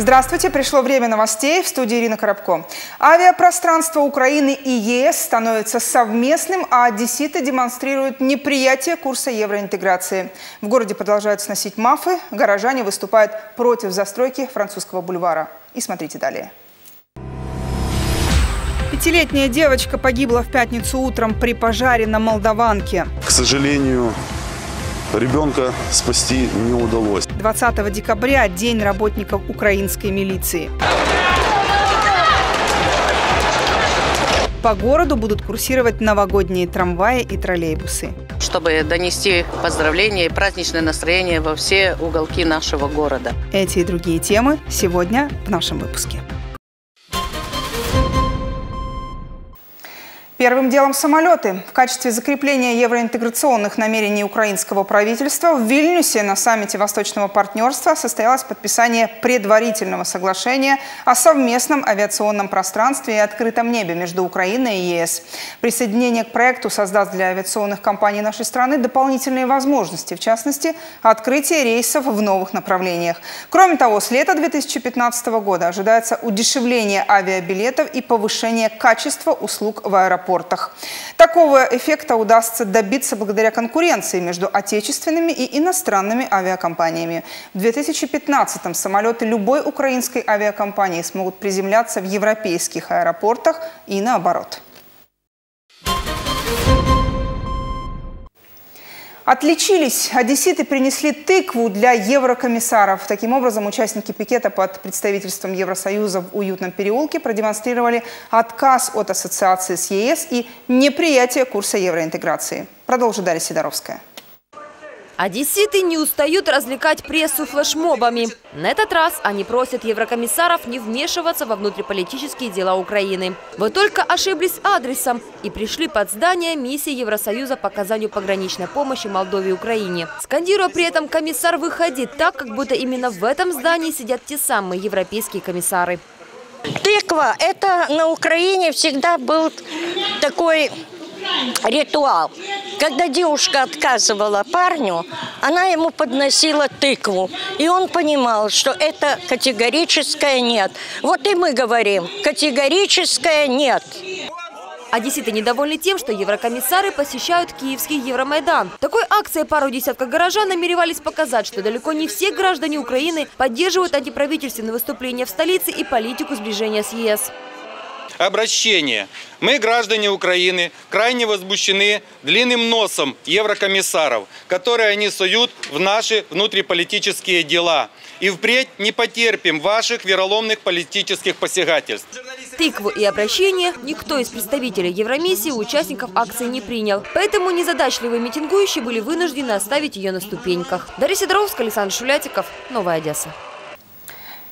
Здравствуйте, пришло время новостей в студии Ирина Коробко. Авиапространство Украины и ЕС становится совместным, а одесситы демонстрируют неприятие курса евроинтеграции. В городе продолжают сносить мафы, горожане выступают против застройки французского бульвара. И смотрите далее. Пятилетняя девочка погибла в пятницу утром при пожаре на Молдаванке. К сожалению, ребенка спасти не удалось. 20 декабря – День работников украинской милиции. По городу будут курсировать новогодние трамваи и троллейбусы. чтобы донести поздравления и праздничное настроение во все уголки нашего города. Эти и другие темы сегодня в нашем выпуске. Первым делом самолеты. В качестве закрепления евроинтеграционных намерений украинского правительства в Вильнюсе на саммите Восточного партнерства состоялось подписание предварительного соглашения о совместном авиационном пространстве и открытом небе между Украиной и ЕС. Присоединение к проекту создаст для авиационных компаний нашей страны дополнительные возможности, в частности, открытие рейсов в новых направлениях. Кроме того, с лета 2015 года ожидается удешевление авиабилетов и повышение качества услуг в аэропортах аэропортах. Такого эффекта удастся добиться благодаря конкуренции между отечественными и иностранными авиакомпаниями. В 2015-м самолеты любой украинской авиакомпании смогут приземляться в европейских аэропортах и наоборот. Отличились. Одесситы принесли тыкву для еврокомиссаров. Таким образом, участники пикета под представительством Евросоюза в уютном переулке продемонстрировали отказ от ассоциации с ЕС и неприятие курса евроинтеграции. Продолжит Дарья Сидоровская. Одесситы не устают развлекать прессу флешмобами. На этот раз они просят еврокомиссаров не вмешиваться во внутриполитические дела Украины. Вы только ошиблись адресом и пришли под здание миссии Евросоюза по оказанию пограничной помощи Молдове и Украине. Скандируя при этом «комиссар, выходи!» так, как будто именно в этом здании сидят те самые европейские комиссары. Тыква – это на Украине всегда был такой ритуал. Когда девушка отказывала парню, она ему подносила тыкву. И он понимал, что это категорическое нет. Вот и мы говорим, категорическое нет. Одесситы недовольны тем, что еврокомиссары посещают киевский Евромайдан. Такой акцией пару десятков горожан намеревались показать, что далеко не все граждане Украины поддерживают антиправительственные выступления в столице и политику сближения с ЕС обращение. Мы, граждане Украины, крайне возмущены длинным носом еврокомиссаров, которые они суют в наши внутриполитические дела. И впредь не потерпим ваших вероломных политических посягательств. Тыкву и обращение никто из представителей Евромиссии участников акции не принял. Поэтому незадачливые митингующие были вынуждены оставить ее на ступеньках. Дарья Сидоровская, Александр Шулятиков, Новая Одесса.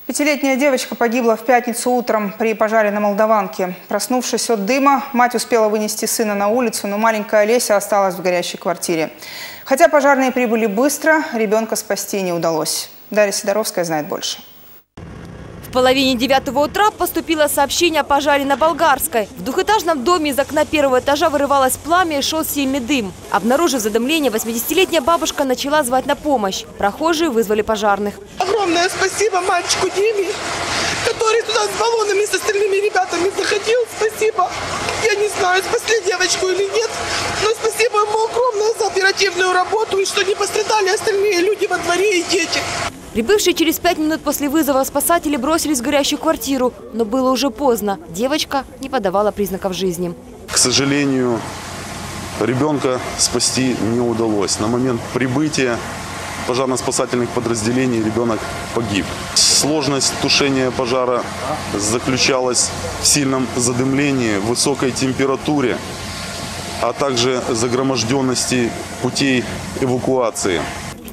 Пятилетняя девочка погибла в пятницу утром при пожаре на Молдаванке. Проснувшись от дыма, мать успела вынести сына на улицу, но маленькая Олеся осталась в горящей квартире. Хотя пожарные прибыли быстро, ребенка спасти не удалось. Дарья Сидоровская знает больше. Половине девятого утра поступило сообщение о пожаре на Болгарской. В двухэтажном доме из окна первого этажа вырывалось пламя и шел сильный дым. Обнаружив задымление, 80-летняя бабушка начала звать на помощь. Прохожие вызвали пожарных. Огромное спасибо мальчику Диме, который туда с баллонами с остальными ребятами заходил. Спасибо. Я не знаю, спасли девочку или нет, но спасибо ему огромное за оперативную работу и что не пострадали остальные люди во дворе и дети. Прибывшие через пять минут после вызова спасатели бросились в горящую квартиру, но было уже поздно. Девочка не подавала признаков жизни. К сожалению, ребенка спасти не удалось. На момент прибытия пожарно-спасательных подразделений ребенок погиб. Сложность тушения пожара заключалась в сильном задымлении, высокой температуре, а также загроможденности путей эвакуации.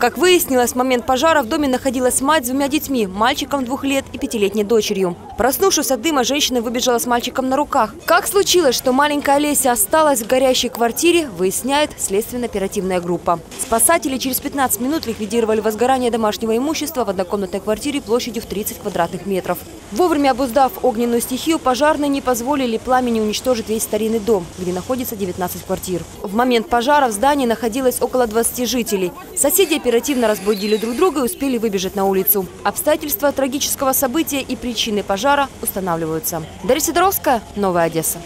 Как выяснилось, в момент пожара в доме находилась мать с двумя детьми, мальчиком двух лет и пятилетней дочерью. Проснувшись от дыма, женщина выбежала с мальчиком на руках. Как случилось, что маленькая Олеся осталась в горящей квартире, выясняет следственно-оперативная группа. Спасатели через 15 минут ликвидировали возгорание домашнего имущества в однокомнатной квартире площадью в 30 квадратных метров. Вовремя обуздав огненную стихию, пожарные не позволили пламени уничтожить весь старинный дом, где находится 19 квартир. В момент пожара в здании находилось около 20 жителей. Соседи оперативно разбудили друг друга и успели выбежать на улицу. Обстоятельства трагического события и причины пожара устанавливаются. Дарья Сидоровская, Новая Одесса.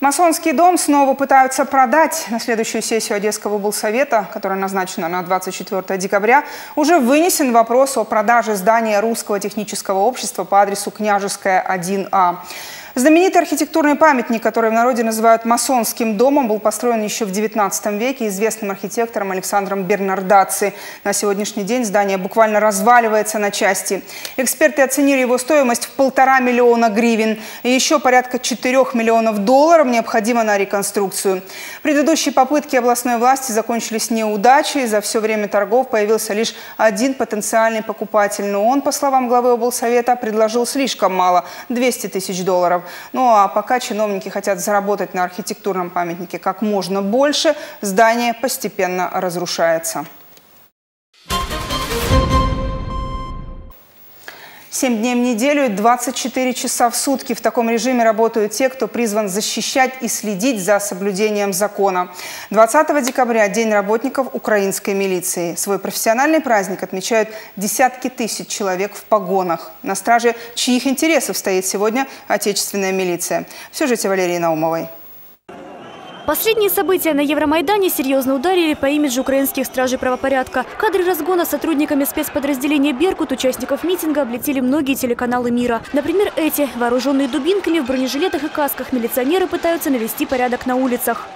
Масонский дом снова пытаются продать. На следующую сессию Одесского облсовета, которая назначена на 24 декабря, уже вынесен вопрос о продаже здания Русского технического общества по адресу Княжеская 1А. Знаменитый архитектурный памятник, который в народе называют масонским домом, был построен еще в XIX веке известным архитектором Александром Бернардаци. На сегодняшний день здание буквально разваливается на части. Эксперты оценили его стоимость в полтора миллиона гривен. И еще порядка 4 миллионов долларов необходимо на реконструкцию. Предыдущие попытки областной власти закончились неудачей. За все время торгов появился лишь один потенциальный покупатель. Но он, по словам главы облсовета, предложил слишком мало – 200 тысяч долларов. Ну а пока чиновники хотят заработать на архитектурном памятнике как можно больше, здание постепенно разрушается. Семь дней в неделю и 24 часа в сутки. В таком режиме работают те, кто призван защищать и следить за соблюдением закона. 20 декабря – День работников украинской милиции. Свой профессиональный праздник отмечают десятки тысяч человек в погонах. На страже чьих интересов стоит сегодня отечественная милиция? В сюжете Валерии Наумовой. Последние события на Евромайдане серьезно ударили по имиджу украинских стражей правопорядка. Кадры разгона сотрудниками спецподразделения «Беркут» участников митинга облетели многие телеканалы мира. Например, эти. Вооруженные дубинками в бронежилетах и касках милиционеры пытаются навести порядок на улицах.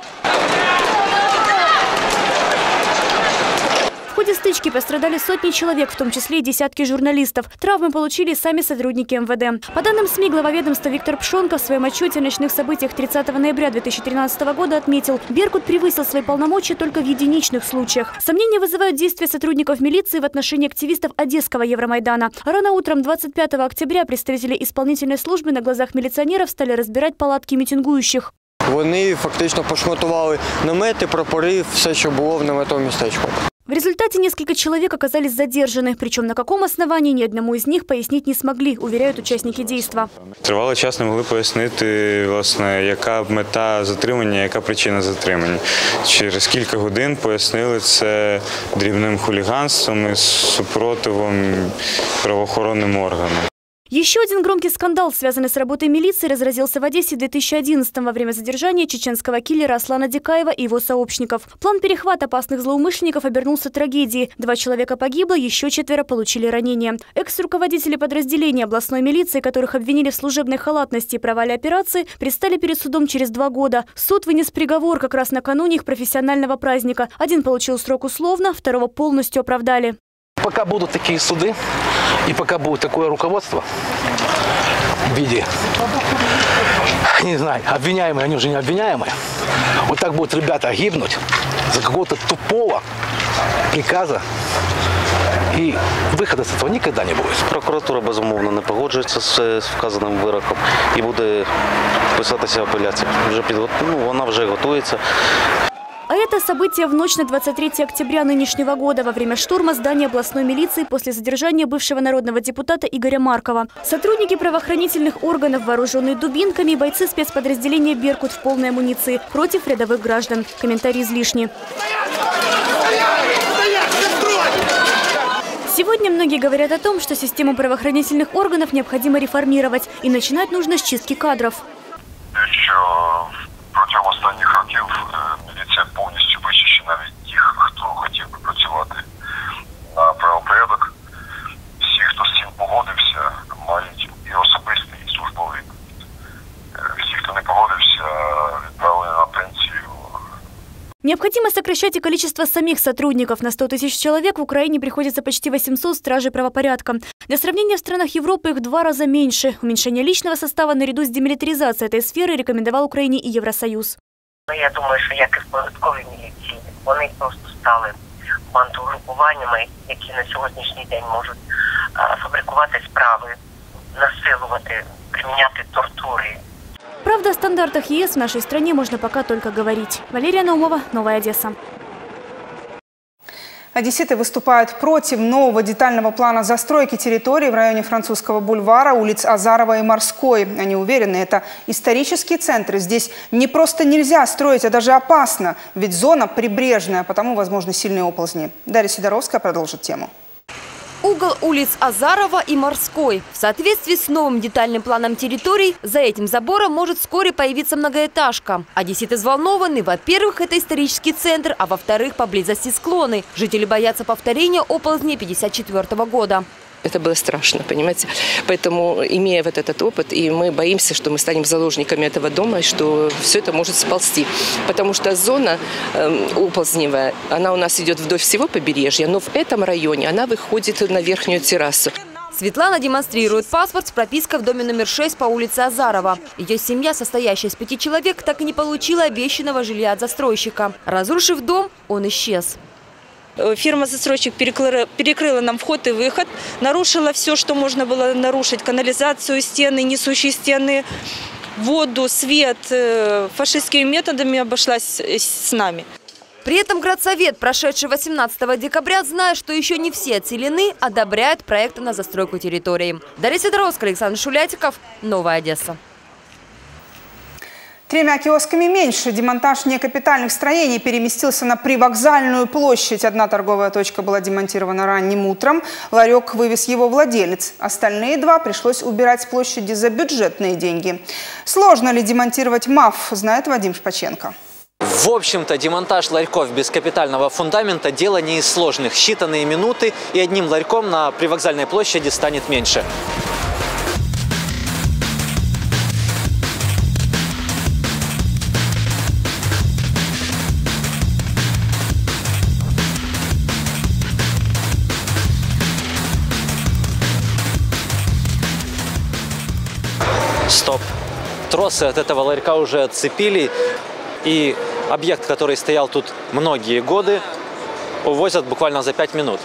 Ходе стычки пострадали сотни человек, в том числе и десятки журналистов. Травмы получили сами сотрудники МВД. По данным СМИ, глава ведомства Виктор Пшонко в своем отчете о ночных событиях 30 ноября 2013 года отметил, Беркут превысил свои полномочия только в единичных случаях. Сомнения вызывают действия сотрудников милиции в отношении активистов Одесского Евромайдана. Рано утром 25 октября представители исполнительной службы на глазах милиционеров стали разбирать палатки митингующих. Вони фактично пошматували намети, прапори, все, що було в наметовому містечку. В результате несколько человек оказались задержаны. Причем на каком основании ни одному из них пояснить не смогли, уверяют участники дійства. Тривалий час не могли пояснити, власне, яка мета затримання, яка причина затримання. Через кілька годин пояснили це дрібним хуліганством і супротивом правоохоронним органам. Еще один громкий скандал, связанный с работой милиции, разразился в Одессе в 2011 во время задержания чеченского киллера Аслана Дикаева и его сообщников. План перехвата опасных злоумышленников обернулся трагедией. Два человека погибло, еще четверо получили ранения. Экс-руководители подразделения областной милиции, которых обвинили в служебной халатности и провале операции, предстали перед судом через два года. Суд вынес приговор как раз накануне их профессионального праздника. Один получил срок условно, второго полностью оправдали Пока будут такие суды, и пока будет такое руководство в виде, не знаю, обвиняемые, они уже не обвиняемые, вот так будут ребята гибнуть за какого-то тупого приказа і виходу з цього ніколи не буде. Прокуратура безумовно не погоджується з вказаним вироком і буде писатися апеляція. Вже підгот... ну, вона вже готується. А это событие в ночь на 23 октября нынешнего года во время штурма здания областной милиции после задержания бывшего народного депутата Игоря Маркова. Сотрудники правоохранительных органов, вооруженные дубинками, и бойцы спецподразделения «Беркут» в полной амуниции против рядовых граждан. Комментарий излишний. Сегодня многие говорят о том, что систему правоохранительных органов необходимо реформировать. И начинать нужно с чистки кадров. Еще протягом останніх років міліція повністю вичищена від тих, хто хотів би працювати на правопорядок. Всі, хто з цим погодився, мають і особистий, і службовий. Всі, хто не погодився, відправлені на пенсію. Необходимо сокращать и количество самих сотрудников. На 100 тысяч человек в Украине приходится почти 800 стражей правопорядка. Для сравнения, в странах Европы их в два раза меньше. Уменьшение личного состава наряду с демилитаризацией этой сферы рекомендовал Украине и Евросоюз. Ну, я думаю, що як і в податковій міліції, вони просто стали бандугрупуваннями, які на сьогоднішній день можуть а, фабрикувати справи, насилувати, приміняти тортури. Правда, о стандартах ЕС в нашей стране можно пока только говорить. Валерия Наумова, Новая Одесса. Одесситы выступают против нового детального плана застройки территории в районе французского бульвара, улиц Азарова и Морской. Они уверены, это исторический центр. Здесь не просто нельзя строить, а даже опасно, ведь зона прибрежная, потому возможны сильные оползни. Дарья Сидоровская продолжит тему. Угол улиц Азарова и Морской. В соответствии с новым детальным планом территорий, за этим забором может вскоре появиться многоэтажка. Одесситы взволнованы. Во-первых, это исторический центр, а во-вторых, поблизости склоны. Жители боятся повторения оползней 54 года. Это было страшно, понимаете? Поэтому, имея вот этот опыт, и мы боимся, что мы станем заложниками этого дома, и что все это может сползти. Потому что зона э, оползневая, она у нас идет вдоль всего побережья, но в этом районе она выходит на верхнюю террасу. Светлана демонстрирует паспорт с пропиской в доме номер 6 по улице Азарова. Ее семья, состоящая из пяти человек, так и не получила обещанного жилья от застройщика. Разрушив дом, он исчез. Э, фирма-застройщик перекрыла, нам вход и выход, нарушила все, что можно было нарушить. Канализацию, стены, несущие стены, воду, свет. Э, фашистскими методами обошлась с нами. При этом Градсовет, прошедший 18 декабря, зная, что еще не все отселены, одобряет проект на застройку территории. Дарья Сидоровская, Александр Шулятиков, Новая Одесса. Тремя киосками меньше демонтаж некапитальных строений переместился на привокзальную площадь. Одна торговая точка была демонтирована ранним утром. Ларек вывез его владелец. Остальные два пришлось убирать с площади за бюджетные деньги. Сложно ли демонтировать МАФ, знает Вадим Шпаченко. В общем-то, демонтаж ларьков без капитального фундамента – дело не из сложных. Считанные минуты, и одним ларьком на привокзальной площади станет меньше. Стоп. Тросы от этого ларька уже отцепили. И объект, который стоял тут многие годы, увозят буквально за пять минут.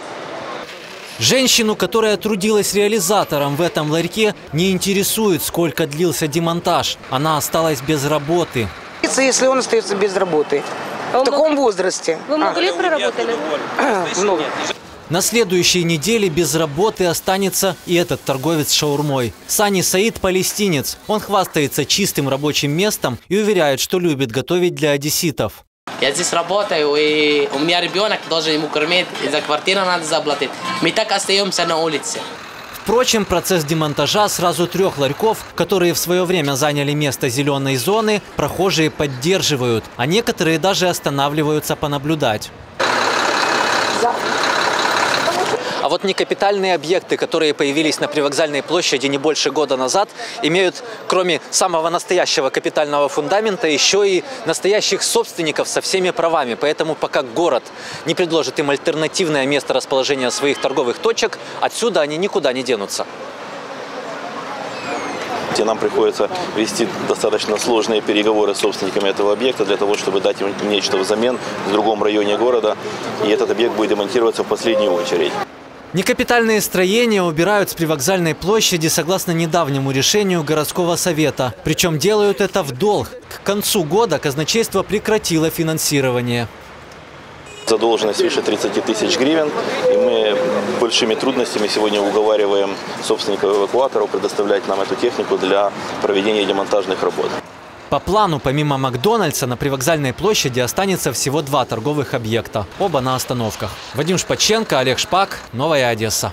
Женщину, которая трудилась реализатором в этом ларьке, не интересует, сколько длился демонтаж. Она осталась без работы. Если он остается без работы, в таком возрасте. Вы много а. проработали? Много. На следующей неделе без работы останется и этот торговец шаурмой. Сани Саид – палестинец. Он хвастается чистым рабочим местом и уверяет, что любит готовить для одесситов. Я здесь работаю, и у меня ребенок должен ему кормить, и за квартиру надо заплатить. Мы так остаемся на улице. Впрочем, процесс демонтажа сразу трех ларьков, которые в свое время заняли место зеленой зоны, прохожие поддерживают, а некоторые даже останавливаются понаблюдать. А вот некапитальные объекты, которые появились на привокзальной площади не больше года назад, имеют, кроме самого настоящего капитального фундамента, еще и настоящих собственников со всеми правами. Поэтому пока город не предложит им альтернативное место расположения своих торговых точек, отсюда они никуда не денутся и нам приходится вести достаточно сложные переговоры с собственниками этого объекта для того, чтобы дать им нечто взамен в другом районе города, и этот объект будет демонтироваться в последнюю очередь. Некапитальные строения убирают с привокзальной площади согласно недавнему решению городского совета. Причем делают это в долг. К концу года казначейство прекратило финансирование. Задолженность свыше 30 тысяч гривен. И мы большими трудностями сегодня уговариваем собственников эвакуаторов предоставлять нам эту технику для проведения демонтажных работ. По плану, помимо Макдональдса, на привокзальной площади останется всего два торговых объекта. Оба на остановках. Вадим Шпаченко, Олег Шпак, Новая Одесса.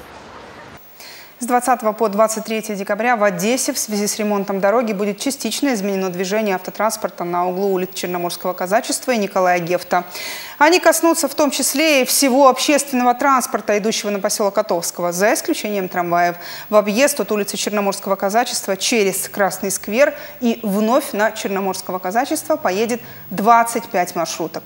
С 20 по 23 декабря в Одессе в связи с ремонтом дороги будет частично изменено движение автотранспорта на углу улиц Черноморского казачества и Николая Гефта. Они коснутся в том числе и всего общественного транспорта, идущего на поселок Котовского, за исключением трамваев. В объезд от улицы Черноморского казачества через Красный сквер и вновь на Черноморского казачества поедет 25 маршруток.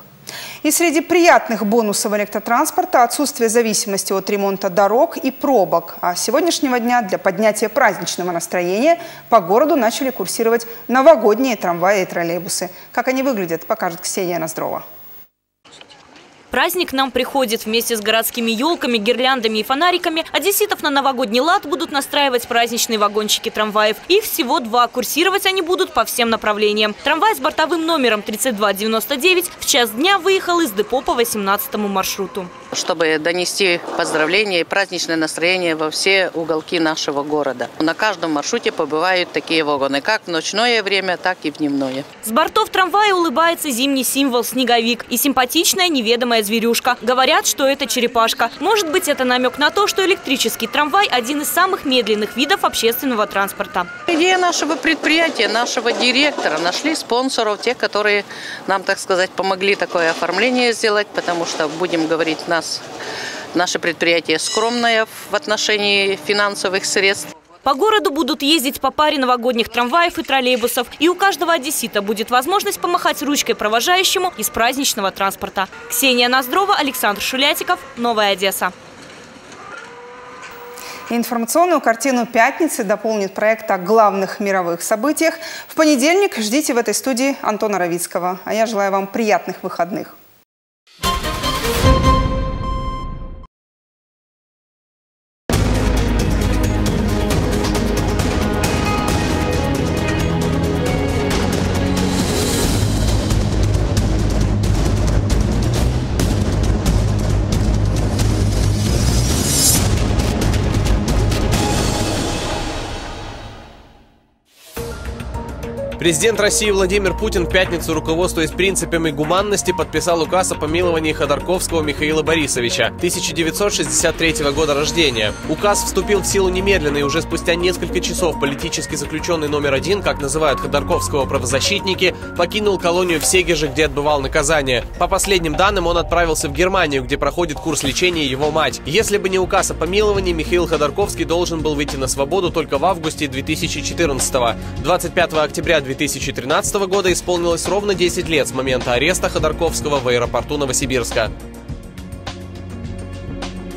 И среди приятных бонусов электротранспорта отсутствие зависимости от ремонта дорог и пробок. А с сегодняшнего дня для поднятия праздничного настроения по городу начали курсировать новогодние трамваи и троллейбусы. Как они выглядят, покажет Ксения Ноздрова. Праздник нам приходит вместе с городскими елками, гирляндами и фонариками. Одесситов на новогодний лад будут настраивать праздничные вагончики трамваев. Их всего два. Курсировать они будут по всем направлениям. Трамвай с бортовым номером 3299 в час дня выехал из депо по 18 маршруту чтобы донести поздравления и праздничное настроение во все уголки нашего города. На каждом маршруте побывают такие вагоны, как в ночное время, так и в дневное. С бортов трамвая улыбается зимний символ «Снеговик» и симпатичная неведомая зверюшка. Говорят, что это черепашка. Может быть, это намек на то, что электрический трамвай – один из самых медленных видов общественного транспорта. Идея нашего предприятия, нашего директора. Нашли спонсоров, те, которые нам, так сказать, помогли такое оформление сделать, потому что, будем говорить, на нас наше предприятие скромное в отношении финансовых средств. По городу будут ездить по паре новогодних трамваев и троллейбусов. И у каждого одессита будет возможность помахать ручкой провожающему из праздничного транспорта. Ксения Ноздрова, Александр Шулятиков. Новая Одесса. Информационную картину пятницы дополнит проект о главных мировых событиях. В понедельник ждите в этой студии Антона Равицкого. А я желаю вам приятных выходных. Президент России Владимир Путин в пятницу, руководствуясь принципами гуманности, подписал указ о помиловании Ходорковского Михаила Борисовича, 1963 года рождения. Указ вступил в силу немедленно, и уже спустя несколько часов политический заключенный номер один, как называют Ходорковского правозащитники, покинул колонию в Сегеже, где отбывал наказание. По последним данным, он отправился в Германию, где проходит курс лечения его мать. Если бы не указ о помиловании, Михаил Ходорковский должен был выйти на свободу только в августе 2014 -го. 25 октября 2013 года исполнилось ровно 10 лет с момента ареста Ходорковского в аэропорту Новосибирска.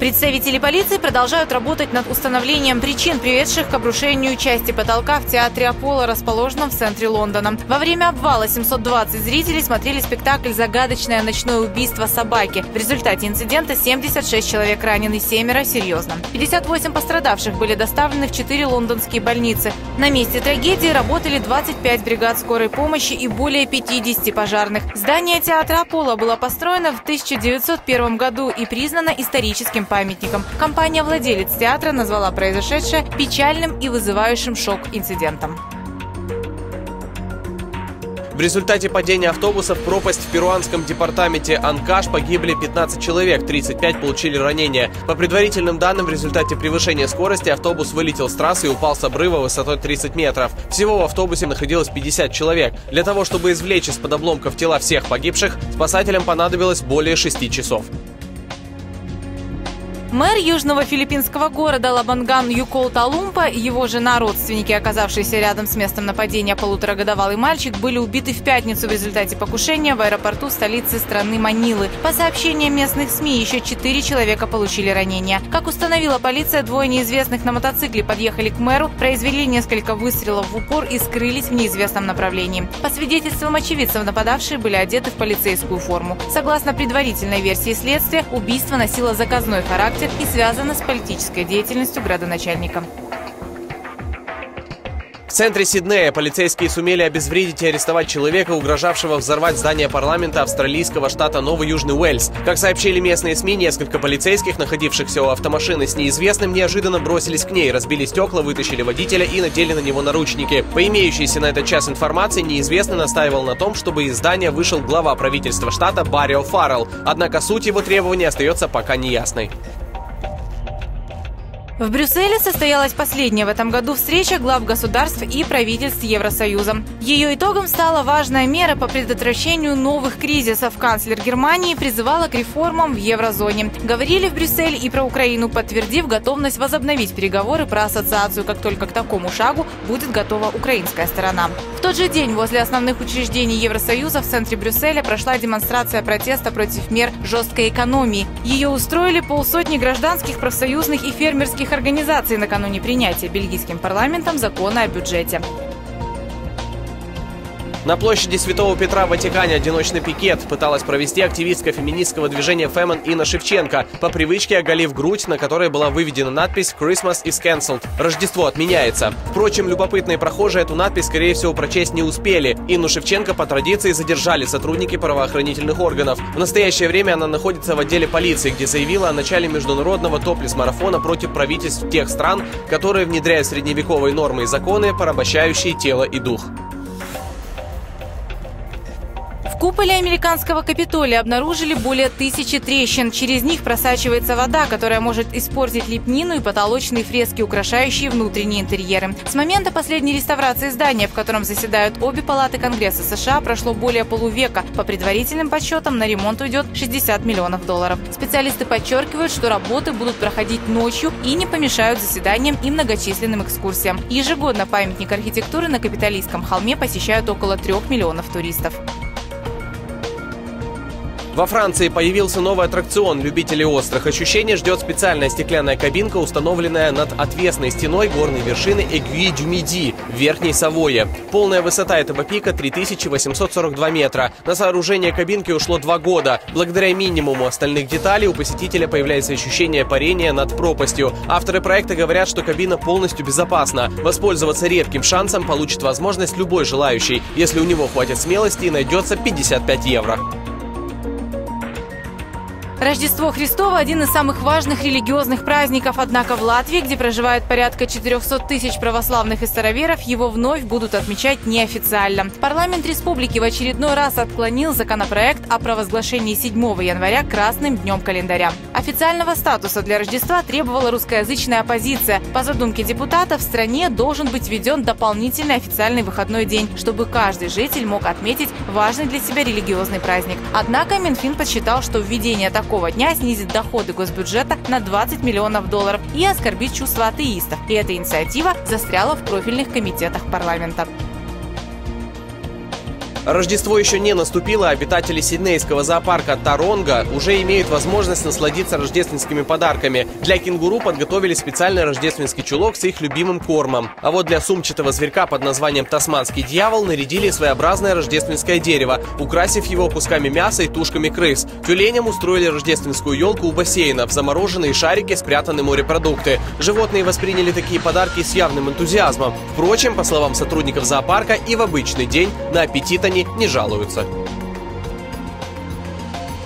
Представители полиции продолжают работать над установлением причин, приведших к обрушению части потолка в театре Аполло, расположенном в центре Лондона. Во время обвала 720 зрителей смотрели спектакль «Загадочное ночное убийство собаки». В результате инцидента 76 человек ранены, семеро серьезно. 58 пострадавших были доставлены в 4 лондонские больницы. На месте трагедии работали 25 бригад скорой помощи и более 50 пожарных. Здание театра Аполло было построено в 1901 году и признано историческим памятником. Компания-владелец театра назвала произошедшее печальным и вызывающим шок инцидентом. В результате падения автобуса в пропасть в перуанском департаменте Анкаш погибли 15 человек, 35 получили ранения. По предварительным данным, в результате превышения скорости автобус вылетел с трассы и упал с обрыва высотой 30 метров. Всего в автобусе находилось 50 человек. Для того, чтобы извлечь из-под обломков тела всех погибших, спасателям понадобилось более 6 часов. Мэр южного филиппинского города Лабанган Юкол Талумпа его жена, родственники, оказавшиеся рядом с местом нападения полуторагодовалый мальчик, были убиты в пятницу в результате покушения в аэропорту столицы страны Манилы. По сообщениям местных СМИ, еще четыре человека получили ранения. Как установила полиция, двое неизвестных на мотоцикле подъехали к мэру, произвели несколько выстрелов в упор и скрылись в неизвестном направлении. По свидетельствам очевидцев, нападавшие были одеты в полицейскую форму. Согласно предварительной версии следствия, убийство носило заказной характер и связано с политической деятельностью градоначальника. В центре Сиднея полицейские сумели обезвредить и арестовать человека, угрожавшего взорвать здание парламента австралийского штата Новый Южный Уэльс. Как сообщили местные СМИ, несколько полицейских, находившихся у автомашины с неизвестным, неожиданно бросились к ней, разбили стекла, вытащили водителя и надели на него наручники. По имеющейся на этот час информации, неизвестный настаивал на том, чтобы из здания вышел глава правительства штата Баррио Фаррелл. Однако суть его требований остается пока неясной. В Брюсселе состоялась последняя в этом году встреча глав государств и правительств Евросоюза. Ее итогом стала важная мера по предотвращению новых кризисов. Канцлер Германии призывала к реформам в еврозоне. Говорили в Брюсселе и про Украину, подтвердив готовность возобновить переговоры про ассоциацию, как только к такому шагу будет готова украинская сторона. В тот же день возле основных учреждений Евросоюза в центре Брюсселя прошла демонстрация протеста против мер жесткой экономии. Ее устроили полсотни гражданских, профсоюзных и фермерских организаций накануне принятия бельгийским парламентом закона о бюджете. На площади Святого Петра в Ватикане одиночный пикет пыталась провести активистка феминистского движения Фемен Инна Шевченко, по привычке оголив грудь, на которой была выведена надпись «Christmas is cancelled» – «Рождество отменяется». Впрочем, любопытные прохожие эту надпись, скорее всего, прочесть не успели. Инну Шевченко по традиции задержали сотрудники правоохранительных органов. В настоящее время она находится в отделе полиции, где заявила о начале международного топлес-марафона против правительств тех стран, которые внедряют средневековые нормы и законы, порабощающие тело и дух. Куполе американского Капитолия обнаружили более тысячи трещин. Через них просачивается вода, которая может испортить лепнину и потолочные фрески, украшающие внутренние интерьеры. С момента последней реставрации здания, в котором заседают обе палаты Конгресса США, прошло более полувека. По предварительным подсчетам на ремонт уйдет 60 миллионов долларов. Специалисты подчеркивают, что работы будут проходить ночью и не помешают заседаниям и многочисленным экскурсиям. Ежегодно памятник архитектуры на Капитолийском холме посещают около трех миллионов туристов. Во Франции появился новый аттракцион любителей острых ощущений. Ждет специальная стеклянная кабинка, установленная над отвесной стеной горной вершины Эгюи дю Миди в Верхней Савое. Полная высота этого пика 3842 метра. На сооружение кабинки ушло два года. Благодаря минимуму остальных деталей у посетителя появляется ощущение парения над пропастью. Авторы проекта говорят, что кабина полностью безопасна. Воспользоваться редким шансом получит возможность любой желающий, если у него хватит смелости и найдется 55 евро. Рождество Христово – один из самых важных религиозных праздников. Однако в Латвии, где проживает порядка 400 тысяч православных и староверов, его вновь будут отмечать неофициально. Парламент республики в очередной раз отклонил законопроект о провозглашении 7 января красным днем календаря. Официального статуса для Рождества требовала русскоязычная оппозиция. По задумке депутатов, в стране должен быть введен дополнительный официальный выходной день, чтобы каждый житель мог отметить важный для себя религиозный праздник. Однако Минфин подсчитал, что введение такого такого дня снизит доходы госбюджета на 20 миллионов долларов и оскорбит чувства атеистов. И эта инициатива застряла в профильных комитетах парламента. Рождество еще не наступило, а обитатели сиднейского зоопарка Таронга уже имеют возможность насладиться рождественскими подарками. Для кенгуру подготовили специальный рождественский чулок с их любимым кормом. А вот для сумчатого зверька под названием «Тасманский дьявол» нарядили своеобразное рождественское дерево, украсив его кусками мяса и тушками крыс. Тюленям устроили рождественскую елку у бассейна, в замороженные шарики спрятаны морепродукты. Животные восприняли такие подарки с явным энтузиазмом. Впрочем, по словам сотрудников зоопарка, и в обычный день на аппетит они не жалуются.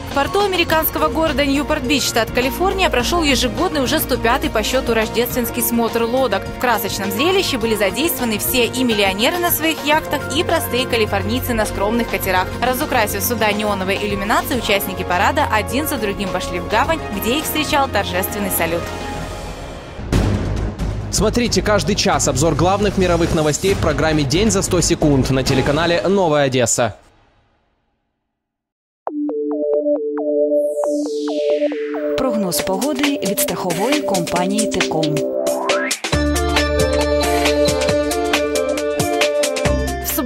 В порту американского города Ньюпорт-Бич, штат Калифорния, прошел ежегодный уже 105-й по счету рождественский смотр лодок. В красочном зрелище были задействованы все и миллионеры на своих яхтах, и простые калифорнийцы на скромных катерах. Разукрасив суда неоновой иллюминации, участники парада один за другим пошли в гавань, где их встречал торжественный салют. Смотрите каждый час обзор главных мировых новостей в программе «День за 100 секунд» на телеканале «Новая Одесса». Прогноз погоди від страхової компанії Теком.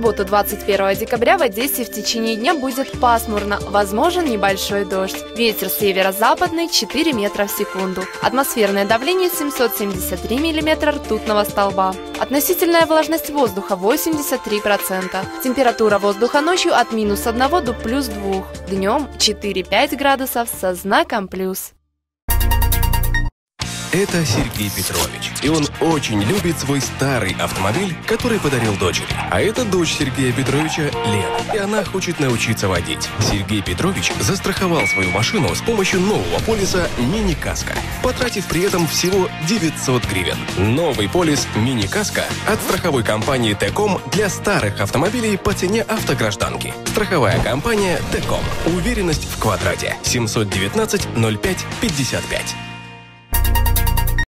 Субботу, 21 декабря, в Одессе в течение дня будет пасмурно, возможен небольшой дождь. Ветер северо-западный 4 метра в секунду. Атмосферное давление 773 миллиметра ртутного столба. Относительная влажность воздуха 83%. Температура воздуха ночью от минус 1 до плюс 2. Днем 4-5 градусов со знаком плюс. Это Сергей Петрович, и он очень любит свой старый автомобиль, который подарил дочери. А это дочь Сергея Петровича Лена, и она хочет научиться водить. Сергей Петрович застраховал свою машину с помощью нового полиса «Мини-каска», потратив при этом всего 900 гривен. Новый полис «Мини-каска» от страховой компании «Теком» для старых автомобилей по цене автогражданки. Страховая компания «Теком». Уверенность в квадрате. 719 05 55.